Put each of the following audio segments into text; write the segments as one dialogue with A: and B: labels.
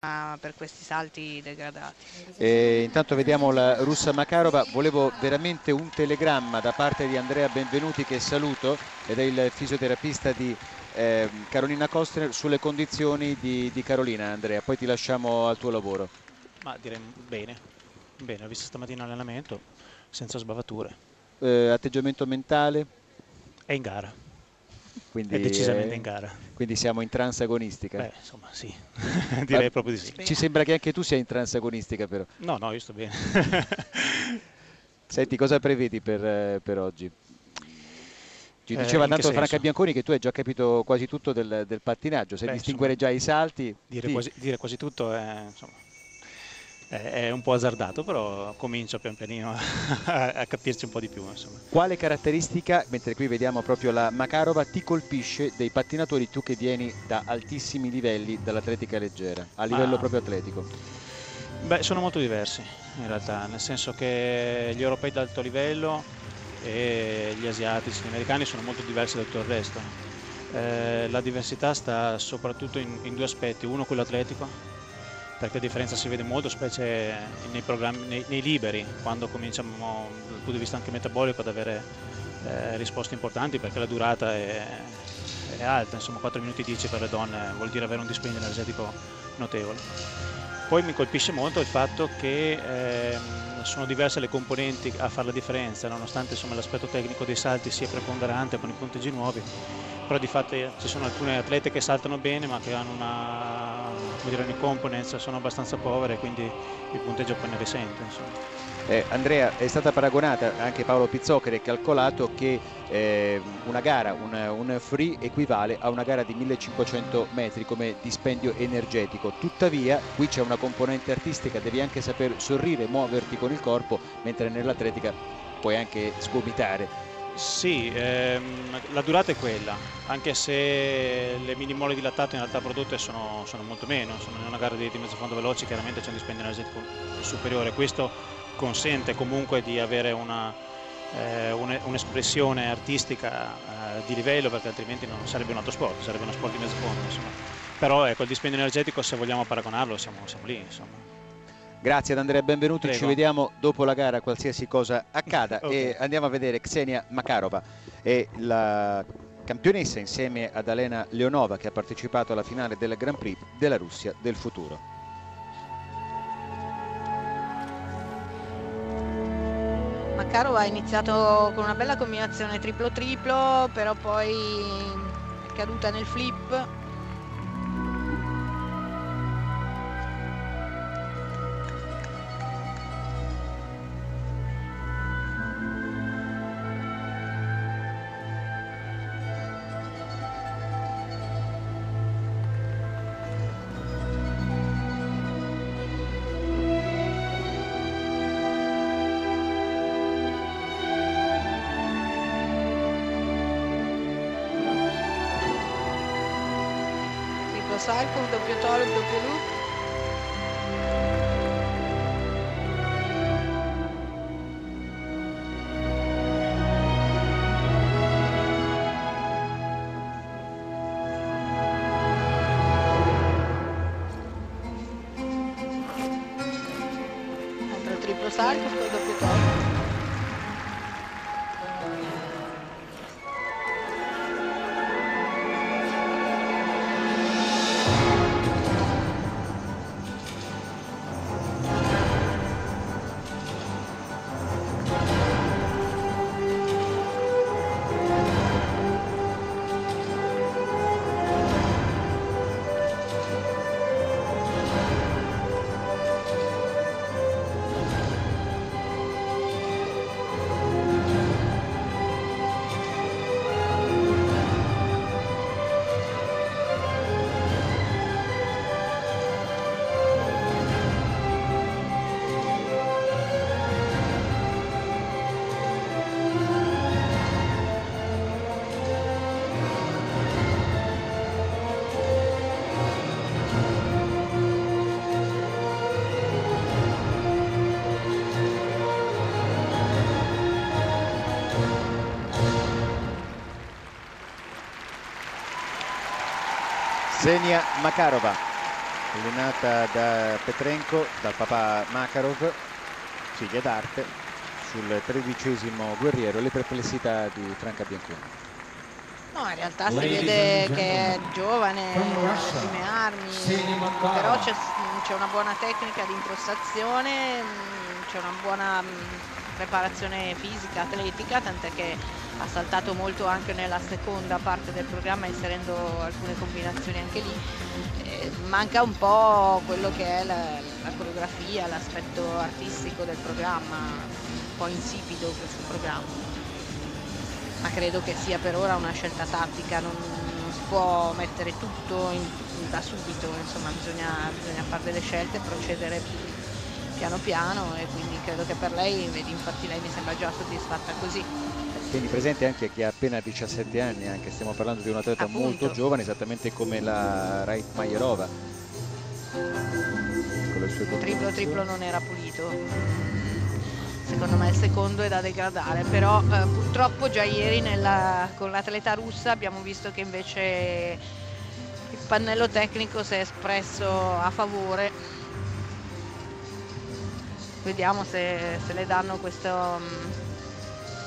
A: per questi salti degradati.
B: E intanto vediamo la russa Makarova, volevo veramente un telegramma da parte di Andrea Benvenuti che saluto ed è il fisioterapista di eh, Carolina Costner sulle condizioni di, di, Carolina Andrea, poi ti lasciamo al tuo lavoro.
C: Ma direi bene, bene, ho visto stamattina l'allenamento senza sbavature.
B: Eh, atteggiamento mentale?
C: È in gara.
B: Quindi,
C: è decisamente in gara.
B: Quindi siamo in transagonistica?
C: Beh, insomma, sì, direi Ma proprio di sì.
B: Ci sembra che anche tu sia in transagonistica però.
C: No, no, io sto bene.
B: Senti, cosa prevedi per, per oggi? Ci eh, diceva tanto Franca Bianconi che tu hai già capito quasi tutto del, del pattinaggio, sai Beh, distinguere insomma, già i salti.
C: Dire, sì. quasi, dire quasi, tutto è, insomma, è, un po' azzardato, però comincio pian pianino a, a capirci un po' di più. Insomma.
B: Quale caratteristica, mentre qui vediamo proprio la Makarova, ti colpisce dei pattinatori tu che vieni da altissimi livelli dall'atletica leggera, a livello ah. proprio atletico?
C: Beh, sono molto diversi in realtà, nel senso che gli europei d'alto livello e gli asiatici, gli americani sono molto diversi da tutto il resto. Eh, la diversità sta soprattutto in, in due aspetti, uno quello atletico, perché la differenza si vede molto, specie nei, nei, nei liberi, quando cominciamo dal punto di vista anche metabolico ad avere eh, risposte importanti, perché la durata è, è alta, insomma 4 minuti 10 per le donne vuol dire avere un dispendio energetico notevole. Poi mi colpisce molto il fatto che eh, sono diverse le componenti a fare la differenza, nonostante l'aspetto tecnico dei salti sia preponderante con i punteggi nuovi, però di fatto ci sono alcune atlete che saltano bene ma che hanno una, dire, le components sono abbastanza povere quindi il punteggio poi ne risente.
B: Eh, Andrea, è stata paragonata anche Paolo Pizzoccheri e calcolato che eh, una gara, un, un, free equivale a una gara di 1500 metri come dispendio energetico. Tuttavia qui c'è una componente artistica, devi anche saper sorrire, muoverti con il corpo, mentre nell'atletica puoi anche sgomitare
C: sì, ehm, la durata è quella, anche se le minimole di lattato in realtà prodotte sono, sono molto meno, sono in una gara di, di mezzo fondo veloce chiaramente c'è un dispendio energetico superiore, questo consente comunque di avere una, eh, un'espressione artistica eh, di livello perché altrimenti non sarebbe un altro sport, sarebbe uno sport di mezzo fondo, insomma. però ecco il dispendio energetico se vogliamo paragonarlo siamo, siamo lì. Insomma.
B: Grazie ad Andrea, benvenuti, Prego. ci vediamo dopo la gara qualsiasi cosa accada okay. e andiamo a vedere Xenia Makarova e la campionessa insieme ad Alena Leonova che ha partecipato alla finale del Grand Prix della Russia del futuro.
A: Makarova ha iniziato con una bella combinazione triplo-triplo, però poi è caduta nel flip cycle, doppio toro, doppio loop. Altro triplo salto,
B: Xenia Makarova allenata da Petrenko, dal papà Makarov, figlia d'arte, sul tredicesimo guerriero, le perplessità di Franca Bianconi.
A: No, in realtà si vede che è giovane, ha prime armi, però c'è una buona tecnica di impostazione, c'è una buona preparazione fisica, atletica, tant'è che ha saltato molto anche nella seconda parte del programma inserendo alcune combinazioni anche lì. Eh, manca un po' quello che è la, la coreografia, l'aspetto artistico del programma, un po' insipido questo programma. Ma credo che sia per ora una scelta tattica, non, non si può mettere tutto in, da subito, insomma bisogna, bisogna fare delle scelte, procedere piano piano e quindi credo che per lei, infatti lei mi sembra già soddisfatta così.
B: Tieni presente anche che ha appena 17 anni, anche stiamo parlando di un atleta
A: Appunto.
B: molto giovane, esattamente come la Rait Majerova. Con le sue
A: Triplo triplo non era pulito. Secondo me il secondo è da degradare, però eh, purtroppo già ieri nella, con l'atleta russa abbiamo visto che invece il pannello tecnico si è espresso a favore vediamo se, se le danno questo um,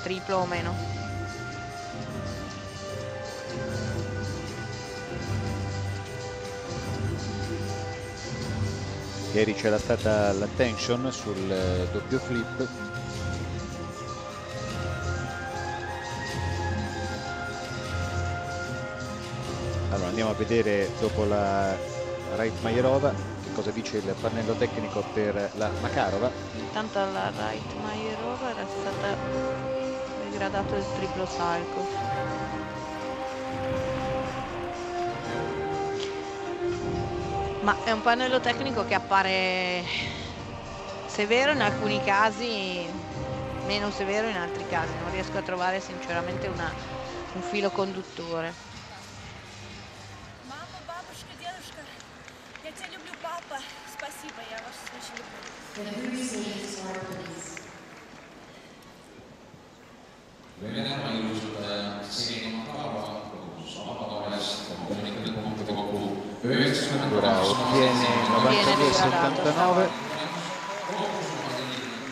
A: triplo o meno
B: Ieri c'era stata la tension sul eh, doppio flip. Allora andiamo a vedere dopo la Right Majerova che cosa dice il pannello tecnico per la Makarova.
A: intanto alla right Majerova era stata degradato il triplo salco ma è un pannello tecnico che appare severo in alcuni casi meno severo in altri casi non riesco a trovare sinceramente una, un filo conduttore
D: Мама, бабушка, дедушка, я тебя люблю,
B: Vedremo ottiene 92 79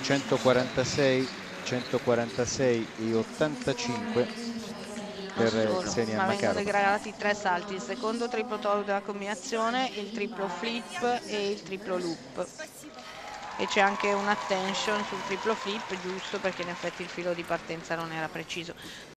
B: 146 146 e 85 per Xenia
A: Ma vengono regalati tre salti, il secondo triplo toro della combinazione, il triplo flip e il triplo loop. E c'è anche una tension sul triplo flip, giusto perché in effetti il filo di partenza non era preciso.